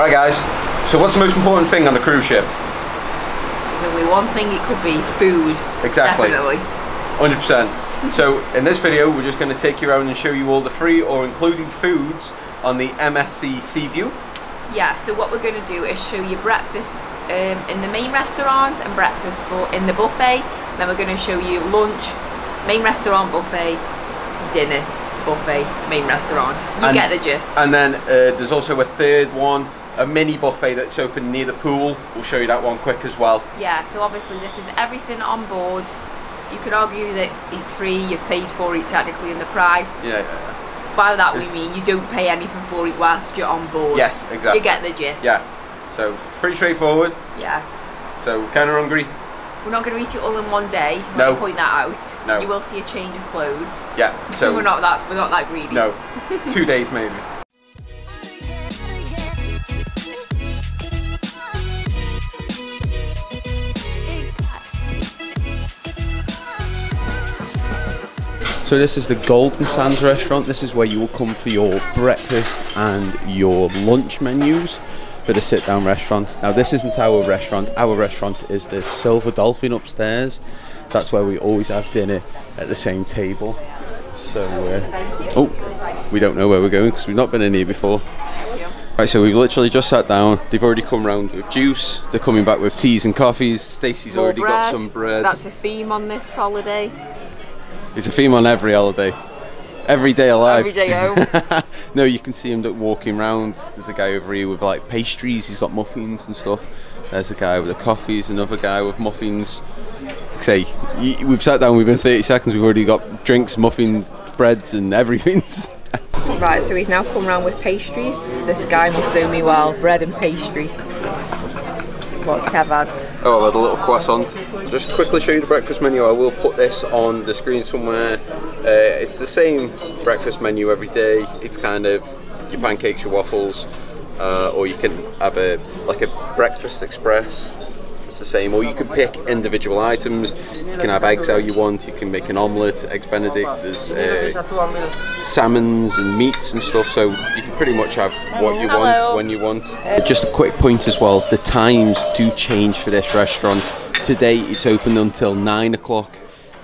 Right, guys. So, what's the most important thing on a cruise ship? There's only one thing it could be food. Exactly. Definitely. 100%. so, in this video, we're just going to take you around and show you all the free or included foods on the MSC Seaview. Yeah, so what we're going to do is show you breakfast um, in the main restaurant and breakfast for in the buffet. Then we're going to show you lunch, main restaurant buffet, dinner buffet, main restaurant. You And- get the gist. And then uh, there's also a third one, a mini buffet that's open near the pool. We'll show you that one quick as well. Yeah, so obviously this is everything on board. You could argue that it's free, you've paid for it technically in the price. Yeah. By that we mean you don't pay anything for it whilst you're on board. Yes, exactly. You get the gist. Yeah. So, pretty straightforward. Yeah. So, kind of hungry? We're not going to eat it all in one day. No. point that out. No. You will see a change of clothes. Yeah. So, we're not that we're not that greedy. No. Two days maybe. So this is the Golden Sands restaurant. This is where you will come for your breakfast and your lunch menus for the sit-down restaurant. Now this isn't our restaurant. Our restaurant is the Silver Dolphin upstairs. That's where we always have dinner at the same table. So, uh, oh, we don't know where we're going because we've not been in here before. Right, so we've literally just sat down. They've already come round with juice. They're coming back with teas and coffees. Stacey's already got some bread. That's a theme on this holiday. It's a theme on every holiday. Every day alive. Every day home. no, you can see him walking around. There's a guy over here with like pastries. He's got muffins and stuff. There's a guy with the coffees. Another guy with muffins. Say, we've sat down. Within 30 seconds, we've already got drinks, muffins, breads, and everything. right, so he's now come round with pastries. This guy must know me well. Bread and pastry. What's? Oh, I had a little croissant. Just quickly show you the breakfast menu. I will put this on the screen somewhere. Uh, it's the same breakfast menu every day. It's kind of your pancakes, your waffles, uh, or you can have a like a breakfast express. It's the same, or you can pick individual items. You can have eggs how you want. You can make an omelette, eggs Benedict. There's uh, salmons and meats and stuff. So you can pretty much have what you Hello. want when you want. Just a quick point as well. The times do change for this restaurant. Today it's open until nine o'clock.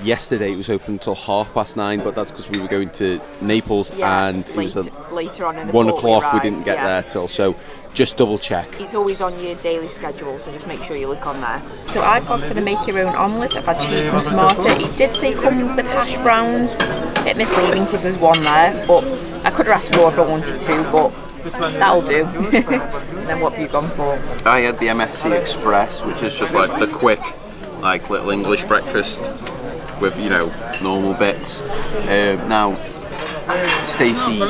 Yesterday it was open until half past nine, but that's because we were going to Naples and it was later, a, later on in the one port we o'clock. We didn't get yeah. there till so. Just double check. It's always on your daily schedule, so just make sure you look on there. So I've gone for the make your own omelette. I've had cheese and tomato. It did say come with hash browns. A Bit misleading because there's one there, but I could have asked more if I wanted to, but that'll do. and then what have you gone for? I had the MSC Express, which is just like the quick, like little English breakfast with you know normal bits. Uh, now, Stacey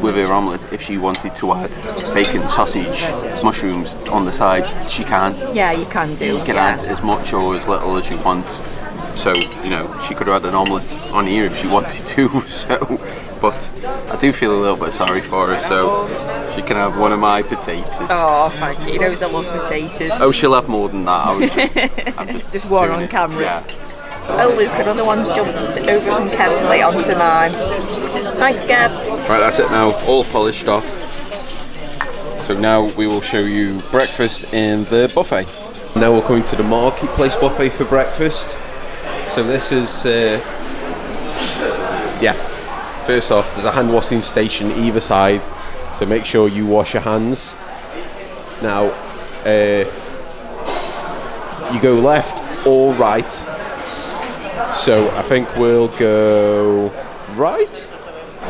with her omelette, if she wanted to add bacon, sausage, mushrooms on the side, she can. Yeah, you can do. You can yeah. add as much or as little as you want. So you know she could have had an omelette on here if she wanted to. So, but I do feel a little bit sorry for her. So she can have one of my potatoes. Oh, thank you. He knows I love potatoes. Oh, she'll have more than that. I was just, I'm just, Just one on it. camera. Yeah. Oh, Luke, another one's jumped over from Kev's plate onto mine. Thanks, Kev. Right, that's it now. All polished off. So now we will show you breakfast in the buffet. Now we're coming to the marketplace buffet for breakfast. So this is, uh, yeah. First off, there's a hand washing station either side, so make sure you wash your hands. Now, uh, you go left or right. So I think we'll go right.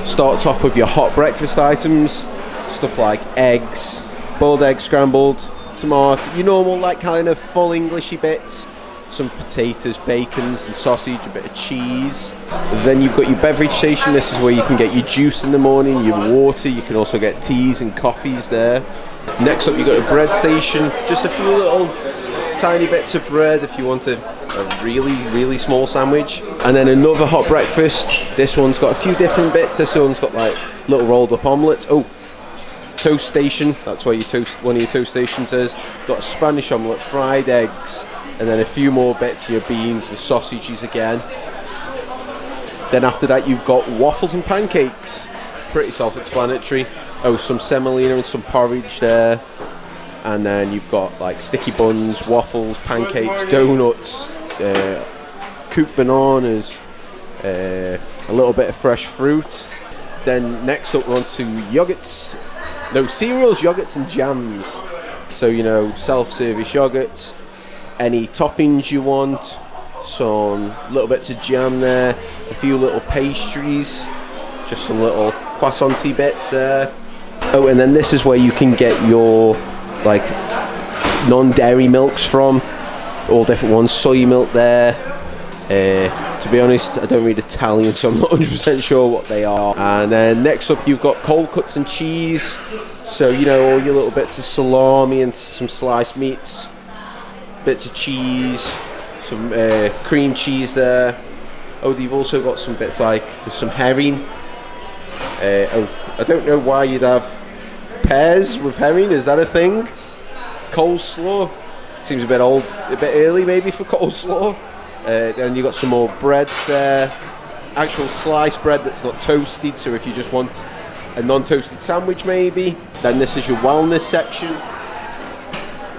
Starts off with your hot breakfast items, stuff like eggs, boiled eggs, scrambled, tomato, your normal like kind of full Englishy bits, some potatoes, bacons and sausage, a bit of cheese. Then you've got your beverage station. This is where you can get your juice in the morning, your water. You can also get teas and coffees there. Next up, you've got a bread station. Just a few little tiny bits of bread if you want a, a really, really small sandwich. And then another hot breakfast. This one's got a few different bits. This one's got like little rolled up omelets. Oh, toast station. That's where your toast, one of your toast stations is. Got a Spanish omelette, fried eggs, and then a few more bits your beans and sausages again. Then after that, you've got waffles and pancakes. Pretty self-explanatory. Oh, some semolina and some porridge there. and then you've got like sticky buns, waffles, pancakes, donuts, uh, cooked bananas, uh, a little bit of fresh fruit. Then next up we're on to yogurts, no cereals, yogurts and jams. So you know self-service yogurts, any toppings you want, some little bits of jam there, a few little pastries, just some little croissanty bits there. Oh, and then this is where you can get your like non-dairy milks from, all different ones. Soy milk there. Uh, to be honest, I don't read Italian, so I'm not 100% sure what they are. And then next up, you've got cold cuts and cheese. So you know all your little bits of salami and some sliced meats, bits of cheese, some uh, cream cheese there. Oh, they've also got some bits like there's some herring. Uh, oh, I don't know why you'd have pears with herring. Is that a thing? Coleslaw seems a bit old, a bit early maybe for coleslaw. Uh, then you got some more breads there. Actual sliced bread that's not toasted. So if you just want a non-toasted sandwich, maybe. Then this is your wellness section.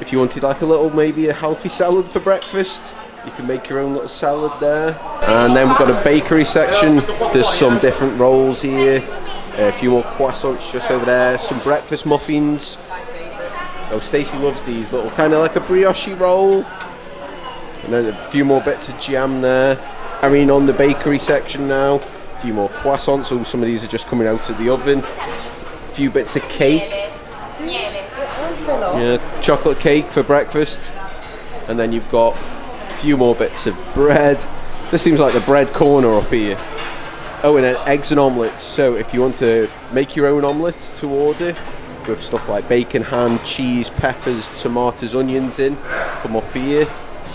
If you wanted like a little, maybe a healthy salad for breakfast, you can make your own little salad there. And then we've got a bakery section. There's some different rolls here. A few more croissants just over there. Some breakfast muffins. Oh, Stacey loves these little kind of like a brioche roll. And then a few more bits of jam there. I mean, on the bakery section now. A few more croissants. Oh, some of these are just coming out of the oven. A few bits of cake. Yeah, chocolate cake for breakfast. And then you've got a few more bits of bread. This seems like the bread corner up here. Oh, and then eggs and omelettes. So if you want to make your own omelette to order, with stuff like bacon, ham, cheese, peppers, tomatoes, onions in, come up here.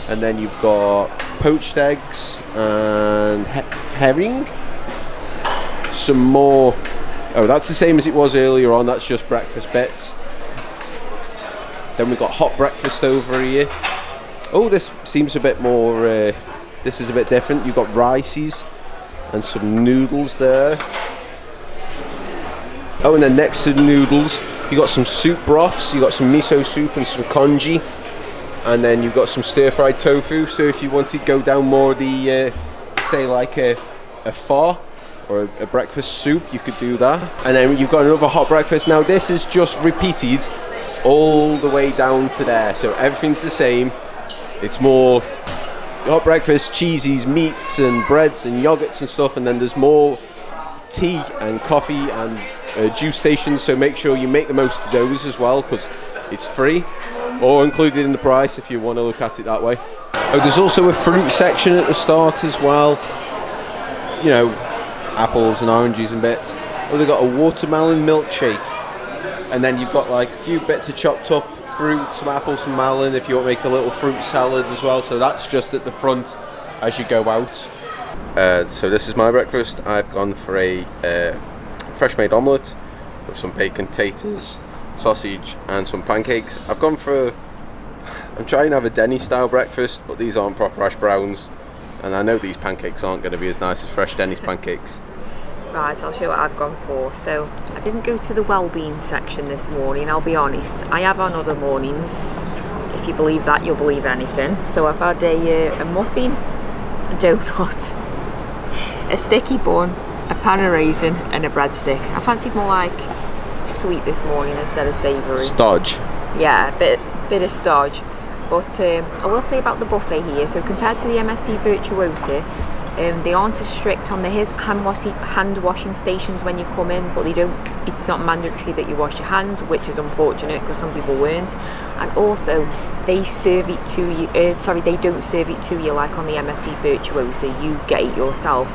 And then you've got poached eggs and he herring. Some more. Oh, that's the same as it was earlier on. That's just breakfast bits. Then we've got hot breakfast over here. Oh, this seems a bit more. Uh, this is a bit different. You've got rices and some noodles there. Oh, and then next to the noodles, you got some soup broths. You got some miso soup and some congee, and then you've got some stir-fried tofu. So if you want to go down more the, uh, say like a, a pho or a, a breakfast soup, you could do that. And then you've got another hot breakfast. Now this is just repeated all the way down to there. So everything's the same. It's more hot breakfast, cheesies, meats and breads and yogurts and stuff. And then there's more tea and coffee and uh, juice stations. So make sure you make the most of those as well because it's free or included in the price if you want to look at it that way. Oh, there's also a fruit section at the start as well. You know, apples and oranges and bits. Oh, they've got a watermelon milkshake and then you've got like a few bits of chopped up fruit, some apples, some melon if you want to make a little fruit salad as well. So that's just at the front as you go out. Uh, so this is my breakfast. I've gone for a uh, fresh made omelette with some bacon, taters, sausage and some pancakes. I've gone for, I'm trying to have a Denny style breakfast, but these aren't proper hash browns. And I know these pancakes aren't going to be as nice as fresh Denny's pancakes. Right, I'll show you what I've gone for. So, I didn't go to the well-being section this morning, I'll be honest. I have on other mornings. If you believe that, you'll believe anything. So I've had a, uh, a muffin, a donut, a sticky bun, a pain au raisin and a breadstick. I fancied more like sweet this morning instead of savoury. Stodge. Yeah, a bit, bit of stodge. But um, I will say about the buffet here, so compared to the MSC Virtuosa, um, they aren't as strict on the his hand washing hand washing stations when you come in, but they don't. It's not mandatory that you wash your hands, which is unfortunate because some people weren't. And also, they serve it to you. Uh, sorry, they don't serve it to you like on the MSC Virtuosa. You get it yourself.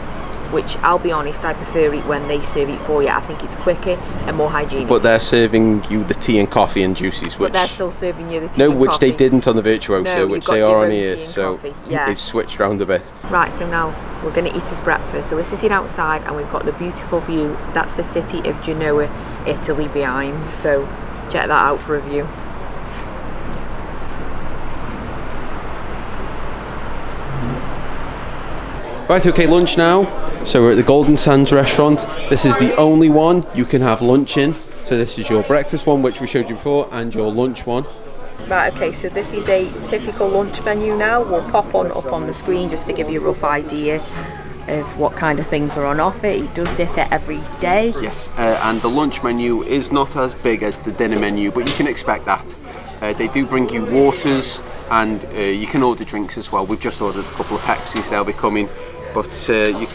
Which I'll be honest, I prefer it when they serve it for you. I think it's quicker and more hygienic. But they're serving you the tea and coffee and juices, which But they're still serving you the tea and coffee. no, which coffee. they didn't on the Virtuosa, No, which they are on here. So yeah. it's switched around a bit. Right, so now we're going to eat his breakfast. So we're sitting outside and we've got the beautiful view. That's the city of Genoa, Italy behind. So check that out for a view. Right, okay, lunch now. So we're at the Golden Sands restaurant. This is the only one you can have lunch in. So this is your breakfast one, which we showed you before, and your lunch one. Right, okay, so this is a typical lunch menu now. We'll pop on up on the screen just to give you a rough idea of what kind of things are on offer. It does differ every day. Yes, uh, and the lunch menu is not as big as the dinner menu, but you can expect that. Uh, they do bring you waters and uh, you can order drinks as well. We've just ordered a couple of Pepsis, they'll be coming. But uh, you,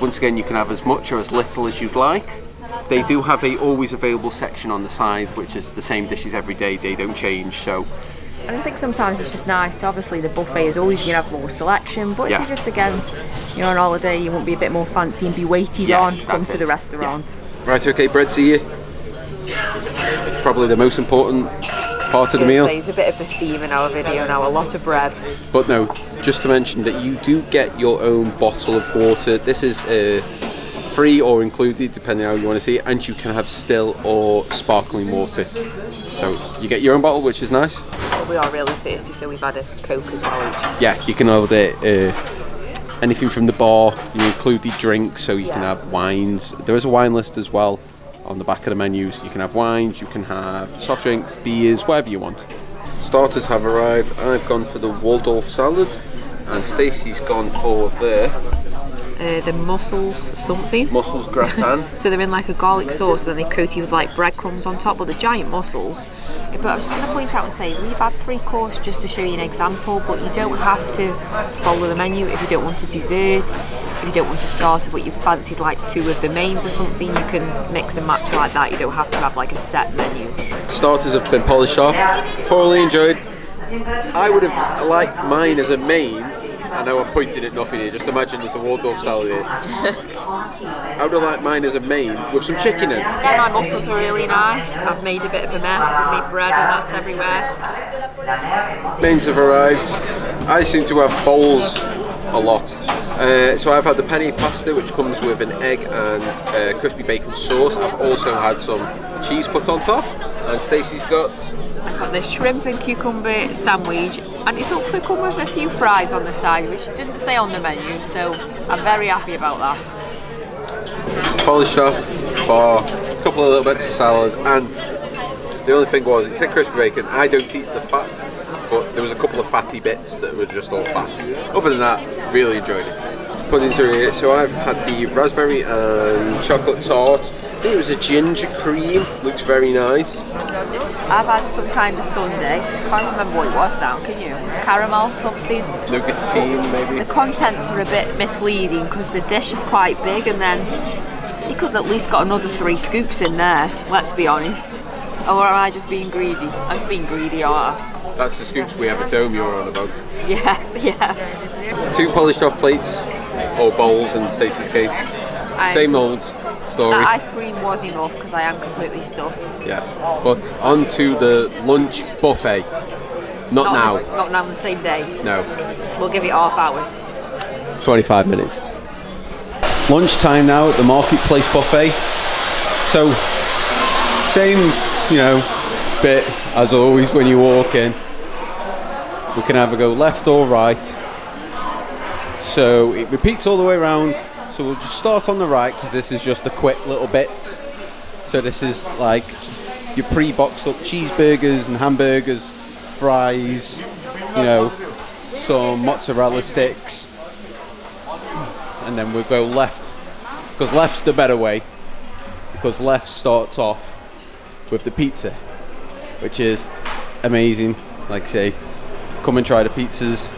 once again, you can have as much or as little as you'd like. They do have a always available section on the side, which is the same dishes every day. They don't change. So And I think sometimes it's just nice. Obviously, the buffet is always going to have more selection, but Yeah. if you just again, you're on holiday, you won't be a bit more fancy and be waited Yeah, on. Come that's to the it. restaurant. right, okay, bread to you. Probably the most important part of the meal. It's a bit of the theme in our video now. A lot of bread. But no, just to mention that you do get your own bottle of water. This is uh, free or included, depending how you want to see it, and you can have still or sparkling water. So you get your own bottle, which is nice. We are really thirsty, so we've had a coke as well. Each. Yeah, you can order uh, anything from the bar. You included drinks, so you can have wines. There is a wine list as well on the back of the menus. You can have wines, you can have soft drinks, beers, whatever you want. Starters have arrived. I've gone for the Waldorf salad, and Stacey's gone for the Uh, the mussels something. mussels gratin. So they're in like a garlic sauce, and then they coat you with like breadcrumbs on top. But the giant mussels. But I was just going to point out and say we've had three course just to show you an example. But you don't have to follow the menu if you don't want a dessert. If you don't want a starter, but you fancied like two of the mains or something, you can mix and match like that. You don't have to have like a set menu. Starters have been polished off. Thoroughly enjoyed. I would have liked mine as a main. I know I'm pointing at nothing here. Just imagine there's a Waldorf salad here. I would have liked mine as a main with some chicken in. Yeah, my mussels were really nice. I've made a bit of a mess with my bread and that's everywhere. Mains have arrived. I seem to have bowls a lot. Uh, so I've had the penne pasta, which comes with an egg and uh, crispy bacon sauce. I've also had some cheese put on top. And Stacey's got I've got the shrimp and cucumber sandwich, and it's also come with a few fries on the side, which didn't say on the menu, so I'm very happy about that. polished off bar, a couple of little bits of salad, and the only thing was, it said crispy bacon. I don't eat the fat, but there was a couple of fatty bits that were just all fat. Other than that, really enjoyed it. Puddings are here. So I've had the raspberry and chocolate tart. I think it was a ginger cream. Looks very nice. I've had some kind of sundae, can't remember what it was now, can you? Caramel something. Nougatine maybe. The contents are a bit misleading because the dish is quite big, and then you could at least got another three scoops in there, let's be honest. Or am I just being greedy? I'm just being greedy, aren't I? That's the scoops we have at home you're on about. Yes, yeah. Two polished off plates, or bowls in Stacey's case. I- Same old story. That ice cream was enough because I am completely stuffed. Yes. But on to the lunch buffet. Not, Not now. The, not now on the same day. No. We'll give it half hour. 25 minutes. Lunchtime now at the Marketplace Buffet. So, same, you know, bit as always when you walk in. We can either go left or right. So it repeats all the way around. So we'll just start on the right because this is just a quick little bit. So this is like your pre-boxed up cheeseburgers and hamburgers, fries, you know, some mozzarella sticks, and then we'll go left because left's the better way because left starts off with the pizza which is amazing like say come and try the pizzas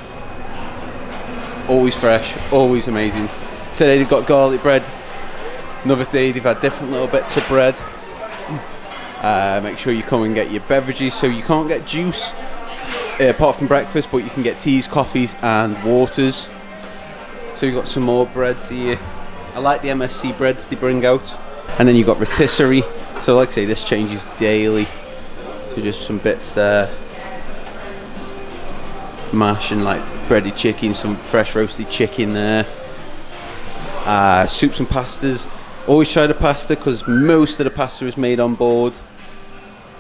always fresh always amazing today they've got garlic bread another day they've had different little bits of bread uh, make sure you come and get your beverages so you can't get juice uh, apart from breakfast but you can get teas coffees and waters so you've got some more breads here. I like the MSC breads they bring out. And then you've got rotisserie. So like I say, this changes daily. So just some bits there. Mash and like breaded chicken, some fresh roasted chicken there. Uh, soups and pastas. Always try the pasta because most of the pasta is made on board.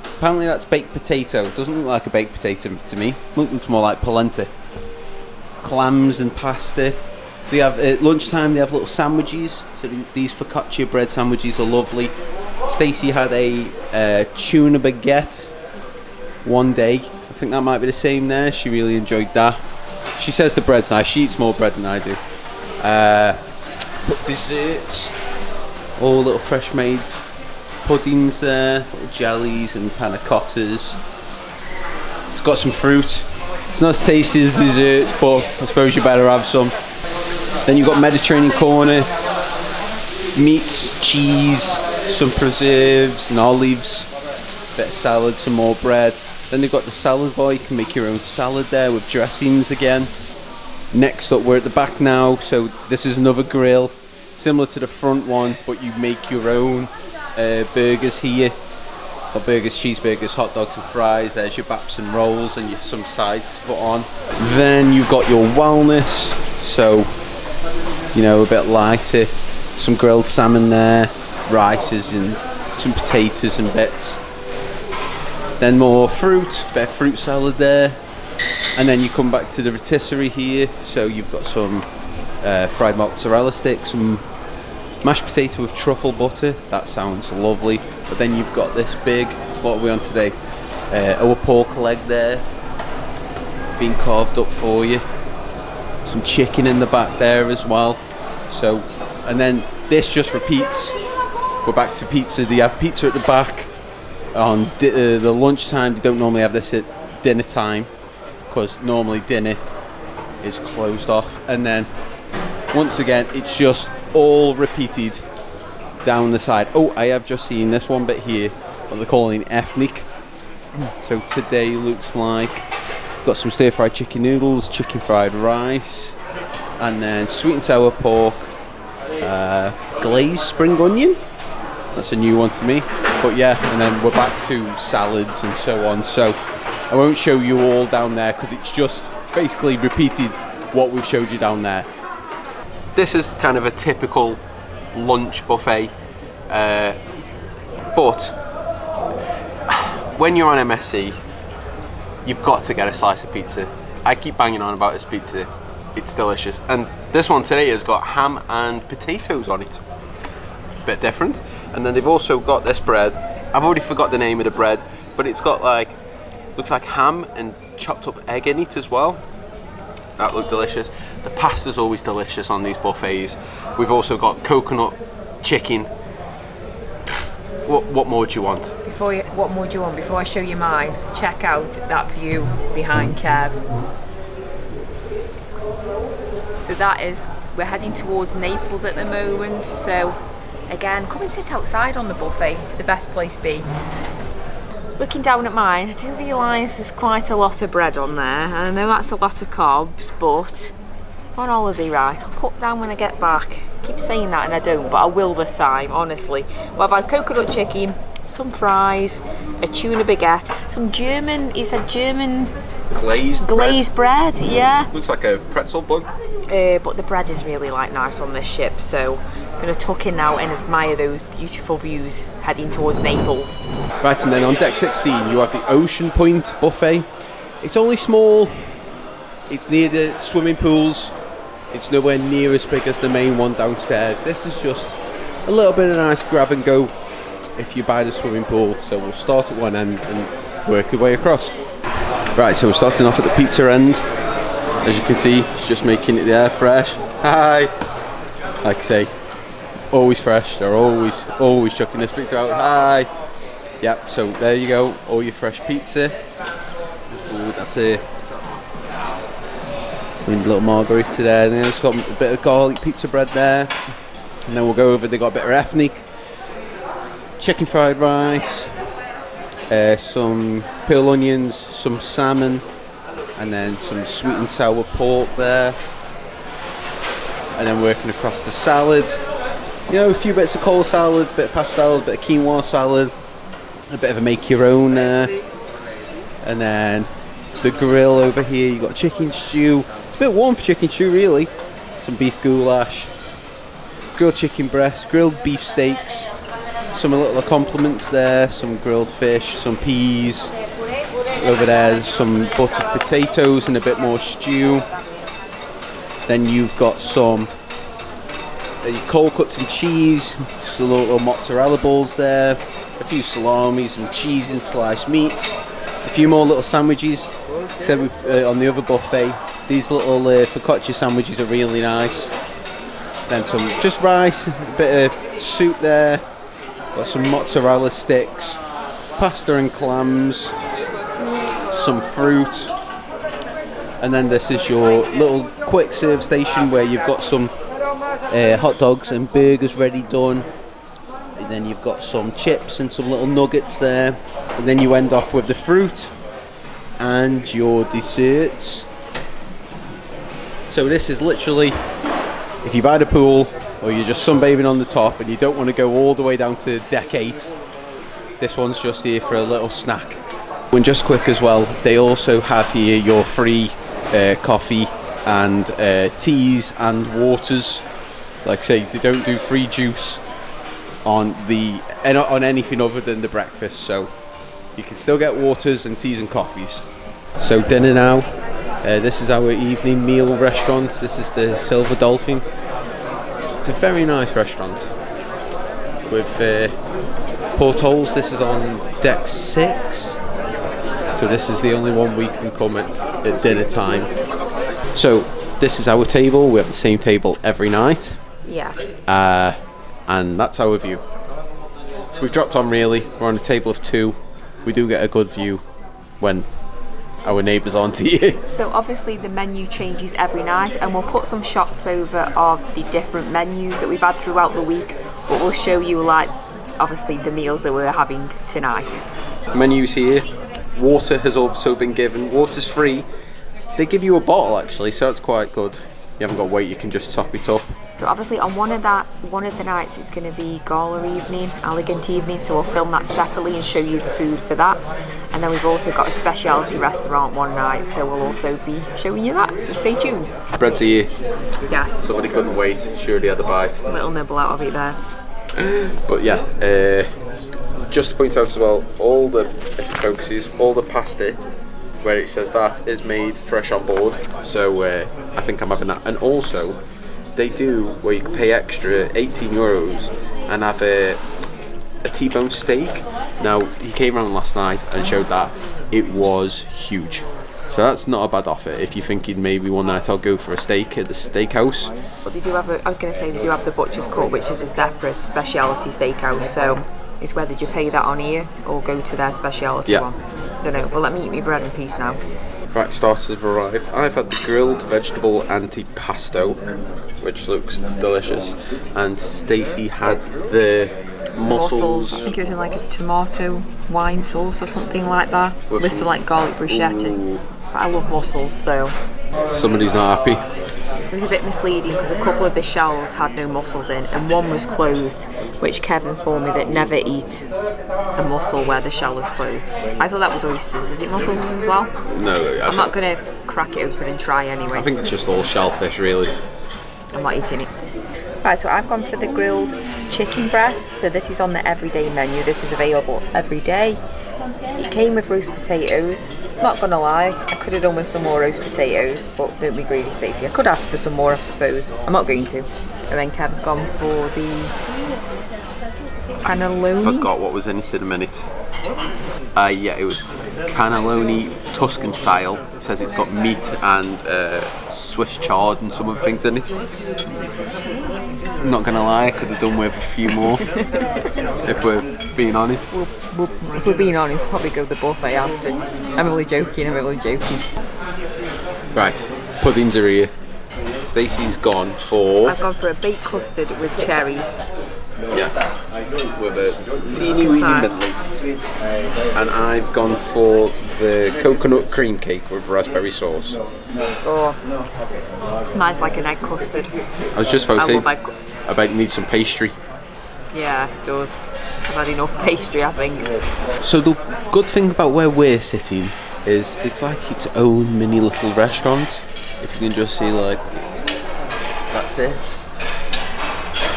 Apparently that's baked potato. Doesn't look like a baked potato to me. Looks more like polenta. Clams and pasta. They have at lunchtime. They have little sandwiches. So these focaccia bread sandwiches are lovely. Stacey had a uh, tuna baguette one day. I think that might be the same there. She really enjoyed that. She says the bread's nice. She eats more bread than I do. Uh, but desserts, all little fresh made puddings there, jellies and panna cottas. It's got some fruit. It's not as tasty as desserts, but I suppose you better have some. Then you've got Mediterranean corner, meats, cheese, some preserves and olives, bit of salad, some more bread. Then they've got the salad bar, you can make your own salad there with dressings again. Next up, we're at the back now, so this is another grill, similar to the front one, but you make your own uh, burgers here. Got burgers, cheeseburgers, hot dogs and fries. There's your baps and rolls and your, some sides to put on. Then you've got your wellness, so you know a bit lighter. Some grilled salmon there, rices and some potatoes and bits. Then more fruit, of fruit salad there. And then you come back to the rotisserie here. So you've got some uh, fried mozzarella sticks, some mashed potato with truffle butter. That sounds lovely. But then you've got this big, what are we on today? Uh, our pork leg there, being carved up for you. Some chicken in the back there as well. So, and then this just repeats. We're back to pizza. They have pizza at the back on di- uh, the lunchtime. They don't normally have this at dinner time because normally dinner is closed off. And then once again, it's just all repeated down the side. Oh, I have just seen this one bit here, what they're calling ethnic. So today looks like got some stir fried chicken noodles, chicken fried rice, and then sweet and sour pork, uh, glazed spring onion. That's a new one to me. But yeah, and then we're back to salads and so on. So I won't show you all down there because it's just basically repeated what we've showed you down there. This is kind of a typical lunch buffet, uh, but when you're on MSC, you've got to get a slice of pizza. I keep banging on about this pizza. It's delicious. And this one today has got ham and potatoes on it. A bit different. And then they've also got this bread. I've already forgot the name of the bread, but it's got like looks like ham and chopped up egg in it as well. That looked delicious. The pasta's always delicious on these buffets. We've also got coconut chicken. What, what more do you want? Before you, what more do you want? Before I show you mine, check out that view behind Kev. So that is, we're heading towards Naples at the moment. So again, come and sit outside on the buffet. It's the best place to be. Looking down at mine, I do realise there's quite a lot of bread on there. And I know that's a lot of carbs, but on holiday, right? I'll cut down when I get back. I keep saying that and I don't, but I will this time, honestly. Well, I've had coconut chicken, some fries, a tuna baguette, some German, he said German Glazed. glazed bread, yeah. Looks like a pretzel bun. Uh, but the bread is really like nice on this ship, so I'm gonna tuck in now and admire those beautiful views heading towards Naples. Right, and then on deck 16 you have the Ocean Point buffet. It's only small. It's near the swimming pools. It's nowhere near as big as the main one downstairs. This is just a little bit of a nice grab and go if you buy the swimming pool. So we'll start at one end and work our way across. Right, so we're starting off at the pizza end. As you can see, it's just making it there fresh. Hi! Like I say, always fresh. They're always, always chucking this pizza out. Hi! Yep, so there you go, all your fresh pizza. Ooh, that's it. Some little margarita there, and then it's got a bit of garlic pizza bread there. And then we'll go over, they got a bit of ethnic, chicken fried rice, uh, some pearl onions, some salmon, and then some sweet and sour pork there. And then working across the salad. You know, a few bits of cold salad, a bit of pasta salad, bit of quinoa salad, a bit of a make your own there. And then the grill over here, you've got chicken stew. It's a bit warm for chicken stew, really. Some beef goulash, grilled chicken breast, grilled beef steaks, some little compliments there, some grilled fish, some peas. Over there, some buttered potatoes and a bit more stew. Then you've got some uh, cold cuts and cheese, just a little, mozzarella balls there, a few salamis and cheese and sliced meats. A few more little sandwiches. Said we, uh, on the other buffet, these little uh, focaccia sandwiches are really nice. Then some just rice, a bit of soup there. Got some mozzarella sticks, pasta and clams, some fruit, and then this is your little quick serve station where you've got some uh, hot dogs and burgers ready done. And then you've got some chips and some little nuggets there. And then you end off with the fruit and your desserts. So this is literally if you buy the pool or you're just sunbathing on the top and you don't want to go all the way down to deck 8 this one's just here for a little snack. And just quick as well they also have here your free uh, coffee and uh, teas and waters. Like I say they don't do free juice on the on anything other than the breakfast so you can still get waters and teas and coffees. So dinner now. Uh, this is our evening meal restaurant. This is the silver dolphin. It's a very nice restaurant with uh, portholes. This is on deck 6 so this is the only one we can come at, at dinner time so this is our table we have the same table every night Yeah. uh, and that's our view. We've dropped on really. We're on a table of two. We do get a good view when our neighbours aren't here. So obviously the menu changes every night and we'll put some shots over of the different menus that we've had throughout the week but we'll show you like obviously the meals that we're having tonight. Menus here. Water has also been given. Water's free. They give you a bottle actually, so that's quite good. You haven't got to wait. You can just top it up. So obviously on one of that one of the nights it's going to be gala evening, elegant evening, so we'll film that separately and show you the food for that. And then we've also got a specialty restaurant one night, so we'll also be showing you that. So stay tuned. Bread's here. Yes, Somebody couldn't wait. She already had a bite. little nibble out of it there. But yeah, uh, just to point out as well, all the focuses, all the pasta where it says that is made fresh on board. So uh, I think I'm having that. And also, they do where you can pay extra 18 euros and have a a T-bone steak. Now he came around last night and showed that it was huge. So that's not a bad offer if you're thinking maybe one night I'll go for a steak at the steakhouse. But they do have a, I was going to say they do have the butcher's Court, which is a separate specialty steakhouse. So it's whether you pay that on here or go to their specialty Yeah. one. Don't know. Well, let me eat my bread and peace now. Right, starters have arrived. I've had the grilled vegetable antipasto, which looks delicious, and Stacey had the mussels. I think it was in like a tomato wine sauce or something like that, With with some- some like garlic bruschetta. Ooh. But I love mussels, so Somebody's not happy. It was a bit misleading because a couple of the shells had no mussels in, and one was closed, which Kevin informed me that never eat a mussel where the shell is closed. I thought that was oysters. Is it mussels as well? No, I, I'm not gonna crack it open and try anyway. I think it's just all shellfish, really. I'm not eating it. Right, so I've gone for the grilled chicken breast. So this is on the everyday menu. This is available every day. It came with roast potatoes. Not gonna lie, I could have done with some more roast potatoes, but don't be greedy, Stacey. I could ask for some more, I suppose. I'm not going to. And then Kev's gone for the cannelloni. Forgot what was in it in a minute. Uh, yeah, it was cannelloni Tuscan style. It says it's got meat and uh, Swiss chard and some other things in it. I'm not gonna lie, I could have done with a few more, if we're being honest. We'll, we'll, if we're being honest, we'll probably go the buffet after. I'm only joking, I'm only joking. Right, puddings are here. Stacey's gone for I've gone for a baked custard with cherries. yeah, with a teeny weeny Inside. leaf, and I've gone for the coconut cream cake with raspberry sauce. Oh, mine's like an egg custard. I was just about to say, egg. I bet you need some pastry. Yeah, it does. I've had enough pastry, I think. So the good thing about where we're sitting is it's like its own mini little restaurant. If you can just see like that's it.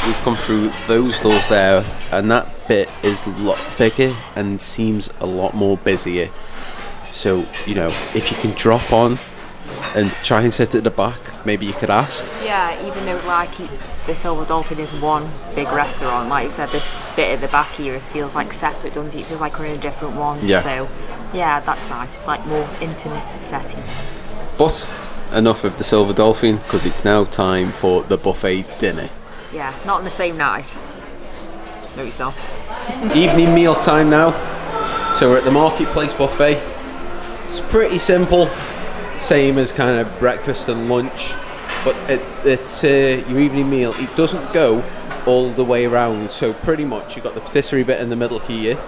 We've come through those doors there and that bit is a lot bigger and seems a lot more busier. So, you know, if you can drop on and try and sit at the back, maybe you could ask. Yeah, even though like it's the Silver Dolphin is one big restaurant, like you said, this bit at the back here it feels like separate, doesn't it? It feels like we're in a different one. Yeah. So yeah, that's nice. It's like more intimate setting. But enough of the Silver Dolphin because it's now time for the buffet dinner. Yeah, not on the same night. No, it's not. Evening meal time now. So we're at the Marketplace buffet. It's pretty simple, same as kind of breakfast and lunch, but it, it's uh, your evening meal. It doesn't go all the way around. So pretty much you've got the patisserie bit in the middle here.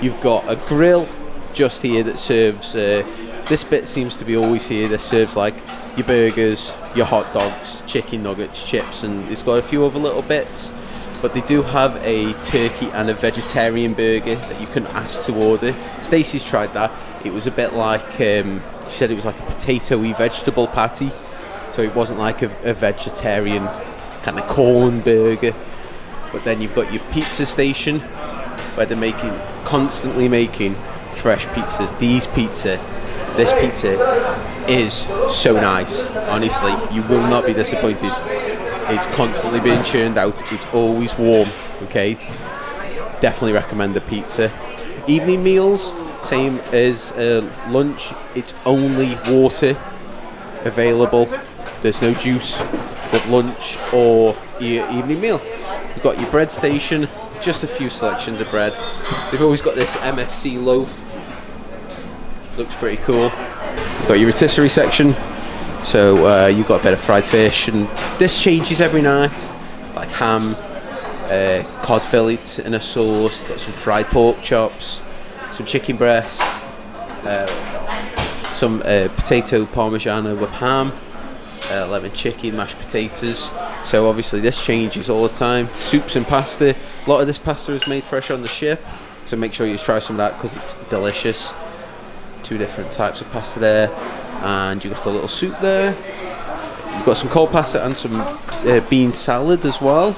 You've got a grill just here that serves. Uh, this bit seems to be always here. That serves like your burgers, your hot dogs, chicken nuggets, chips, and it's got a few other little bits. But they do have a turkey and a vegetarian burger that you can ask to order. Stacey's tried that. It was a bit like um, she said it was like a potatoy vegetable patty, so it wasn't like a, a vegetarian kind of corn burger. But then you've got your pizza station where they're making constantly making fresh pizzas. These pizza, this pizza is so nice. Honestly, you will not be disappointed. It's constantly being churned out. It's always warm. Okay, definitely recommend the pizza. Evening meals, same as uh, lunch. It's only water available. There's no juice with lunch or your evening meal. You've got your bread station, just a few selections of bread. They've always got this MSC loaf. Looks pretty cool. You've got your rotisserie section. So uh, you've got a bit of fried fish, and this changes every night. Like ham, uh, cod fillet in a sauce. Got some fried pork chops, some chicken breast, uh, some uh, potato parmigiana with ham, uh, lemon chicken, mashed potatoes. So obviously this changes all the time. Soups and pasta. A lot of this pasta is made fresh on the ship, so make sure you try some of that because it's delicious. Two different types of pasta there, and you've got a little soup there. You've got some cold pasta and some uh, bean salad as well.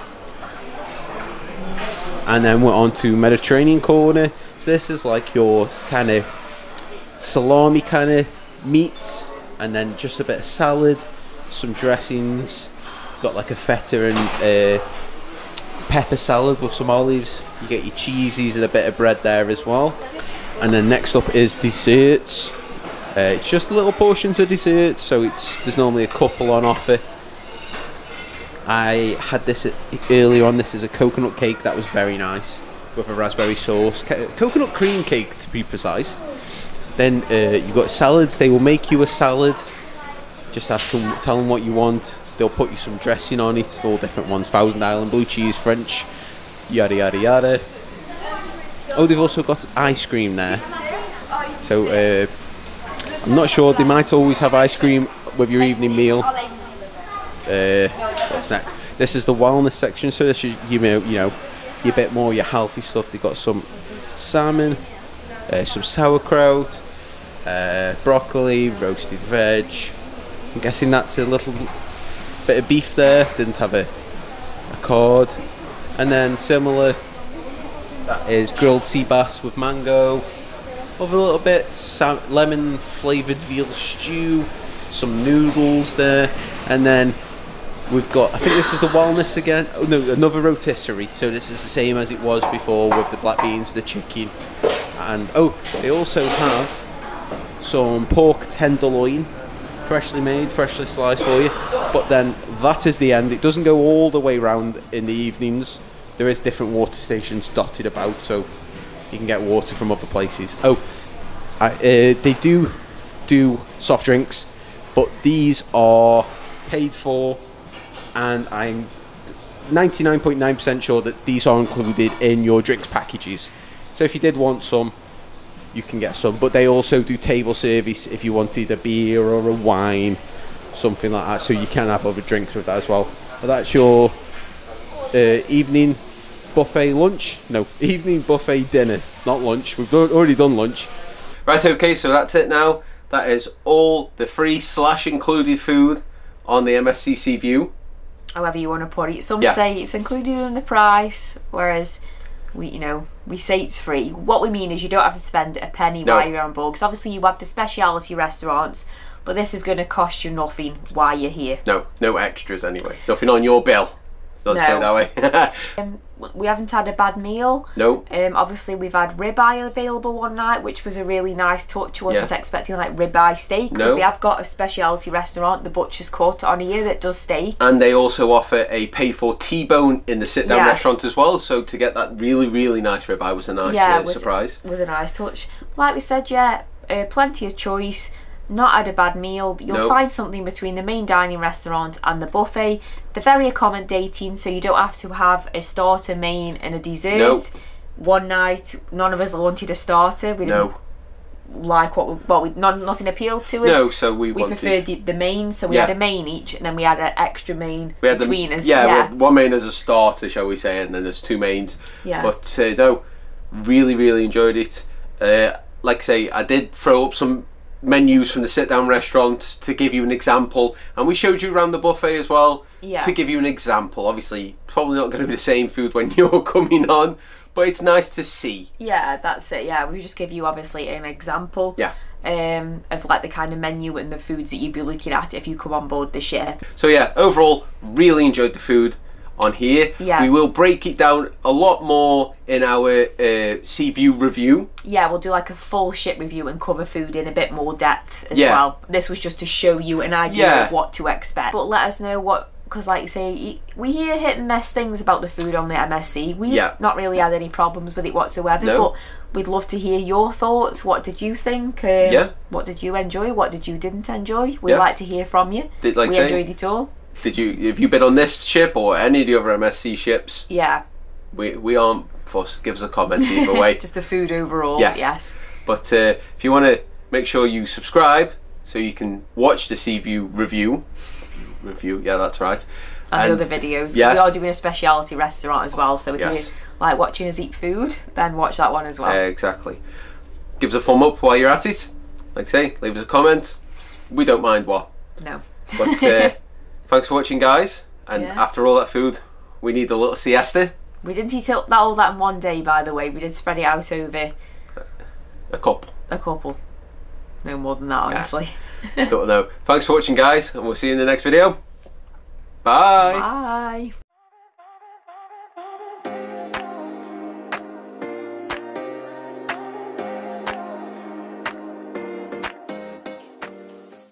And then we're on to Mediterranean corner. So this is like your kind of salami kind of meat, and then just a bit of salad, some dressings. Got like a feta and uh, pepper salad with some olives. You get your cheesies and a bit of bread there as well. And then next up is desserts. Uh, it's just little portions of desserts, so it's there's normally a couple on offer. I had this earlier on. This is a coconut cake that was very nice with a raspberry sauce, coconut cream cake to be precise. Then uh, you got salads. They will make you a salad. Just ask them, tell them what you want. They'll put you some dressing on it. It's all different ones: Thousand Island blue cheese, French, yada yada yada. Oh, they've also got ice cream there. So uh, I'm not sure. They might always have ice cream with your evening meal. Uh, what's next? This is the wellness section. So this is you know you know your bit more your healthy stuff. They've got some salmon, uh, some sauerkraut, uh, broccoli, roasted veg. I'm guessing that's a little bit of beef there. Didn't have a, a cod, and then similar. That is grilled sea bass with mango. A little bit sam- lemon flavoured veal stew, some noodles there, and then we've got. I think this is the wellness again. Oh no, another rotisserie. So this is the same as it was before with the black beans, the chicken, and oh, they also have some pork tenderloin, freshly made, freshly sliced for you. But then that is the end. It doesn't go all the way round in the evenings. There is different water stations dotted about, so you can get water from other places. Oh, I, uh, they do do soft drinks, but these are paid for, and I'm 99.9% sure that these are included in your drinks packages. So if you did want some, you can get some. But they also do table service if you wanted a beer or a wine, something like that. So you can have other drinks with that as well. But that's your uh, evening buffet lunch. No, evening buffet dinner, not lunch. We've already done lunch. Right, okay, so that's it now. That is all the free slash included food on the MSC Seaview. However you want to put it. Some Yeah. say it's included in the price, whereas we you know we say it's free. What we mean is you don't have to spend a penny No. while you're on board. 'Cause obviously you have the speciality restaurants, but this is going to cost you nothing while you're here. No, no extras anyway. Nothing on your bill. Let's put it that way. Um, we haven't had a bad meal. no. Um, obviously we've had ribeye available one night, which was a really nice touch. I wasn't Yeah. expecting like ribeye steak because No. they have got a specialty restaurant, the Butcher's Cut, on here that does steak. And they also offer a paid for T-bone in the sit-down Yeah. restaurant as well. So to get that really, really nice ribeye was a nice Yeah, uh, was- surprise. was a nice touch. Like we said, yeah, uh, plenty of choice. Not had a bad meal. You'll No. find something between the main dining restaurant and the buffet. They're very accommodating, so you don't have to have a starter, main, and a dessert. No. One night, none of us wanted a starter. We didn't No, like what we, well, we, none, nothing appealed to us. no. So we, we wanted. preferred the, the main, so we Yeah. had a main each, and then we had an extra main we had the- between us. Yeah, yeah, well, one main as a starter, shall we say, and then there's two mains. Yeah. But uh, no, really, really enjoyed it. Uh, like I say, I did throw up some menus from the sit-down restaurant to give you an example, and we showed you around the buffet as well Yeah. to give you an example. Obviously, probably not going to be the same food when you're coming on, but it's nice to see. Yeah, that's it. Yeah, we just give you obviously an example. Yeah. Um, of like the kind of menu and the foods that you'd be looking at if you come on board this year. So yeah, overall, really enjoyed the food on here. Yeah. We will break it down a lot more in our uh, Seaview review. Yeah, we'll do like a full ship review and cover food in a bit more depth as Yeah. well. This was just to show you an idea Yeah. of what to expect. But let us know what, because like you say, we hear hit and miss things about the food on the MSC. We've Yeah. not really had any problems with it whatsoever. No. But we'd love to hear your thoughts. What did you think? Um, Yeah. What did you enjoy? What did you didn't enjoy? We'd Yeah. like to hear from you. Did like we say, enjoyed it all. Did you have you been on this ship or any of the other MSC ships? Yeah. We we aren't fussed. Give us a comment either way. Just the food overall. Yes. Yes. But uh, if you want to make sure you subscribe so you can watch the Seaview review. Review, yeah, that's right. And, And- other videos. yeah. We are doing a speciality restaurant as well. So if Yes. you like watching us eat food, then watch that one as well. Uh, exactly. Give us a thumb up while you're at it. Like I say, leave us a comment. We don't mind what. no. But uh, thanks for watching, guys. And Yeah. after all that food, we need a little siesta. We didn't eat all that all that in one day, by the way. We did spread it out over A couple. a couple. No more than that, honestly. Don't know. Thanks for watching, guys, and we'll see you in the next video. Bye. Bye.